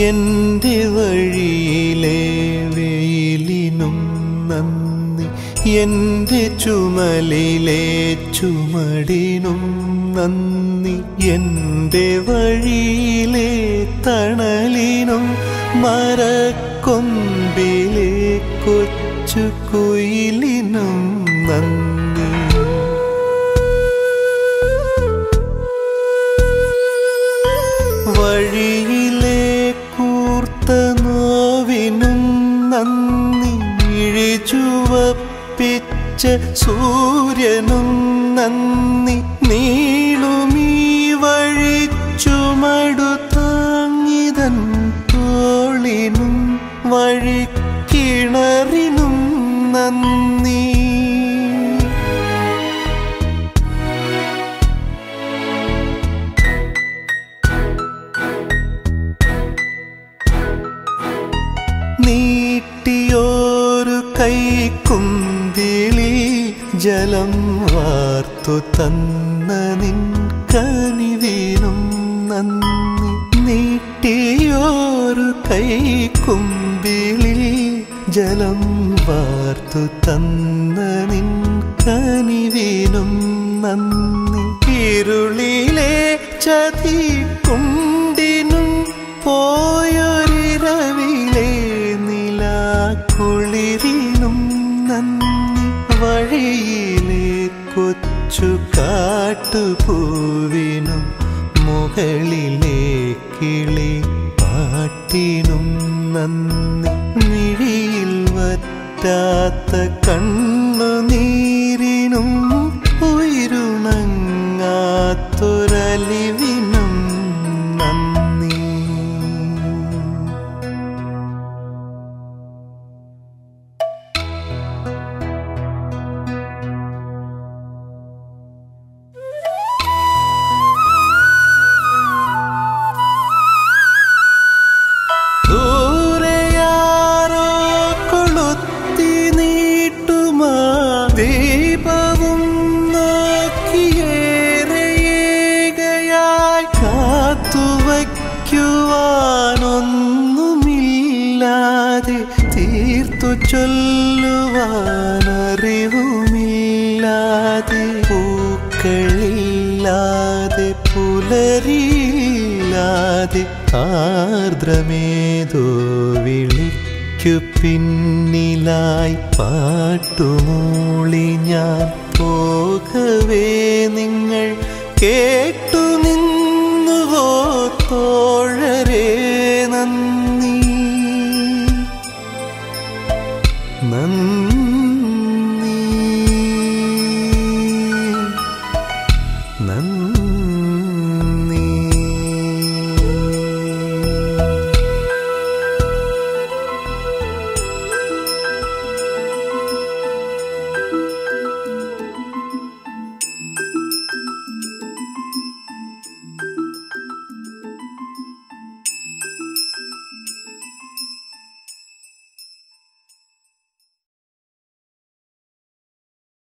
എന്റെ വഴിയിലെ വെയിലിനും നന്ദി. എന്റെ ചുമലിലെ ചുമടിനും നന്ദി. എന്റെ വഴിയിലെ തണലിനും മരക്കൊമ്പിലെ കൊച്ചു കുയിലിനും നന്ദി ചുവപ്പിച്ച സൂര്യനും നന്ദി നീളുമീ വഴി ചുമടു താങ്ങിതൻ തോളിനും വഴിക്കിണറിനും നന്ദി. കൈക്കുന്തിളി ജലം വാർത്തു തന്ന നിൻ കനിവിനും നന്ദി. നീട്ടിയോരു കൈക്കുന്തിളി ജലം വാർത്തു തന്ന നിൻ കനിവിനും നന്ദി. ഇരുളിലെ ചതി വഴിയിലെ കൊച്ചു കാട്ടുപൂവിനും മുകളിലെ കിളി പാട്ടിനും നന്ദി. മിഴിയിൽ വറ്റാത്ത കണ്ണുനീരിനും ഉയരുണങ്ങാത്തൊരലിവിനും തീർത്തു ചൊല്ലുവാനറിവുമില്ലാതെ പൂക്കളില്ലാതെ പുലരിയില്ലാതെ ആർദ്രമേതോ വിളിക്കു പിന്നിലായി പാട്ടുമൂളി ഞാൻ പോകവേ നിങ്ങൾ കേട്ടു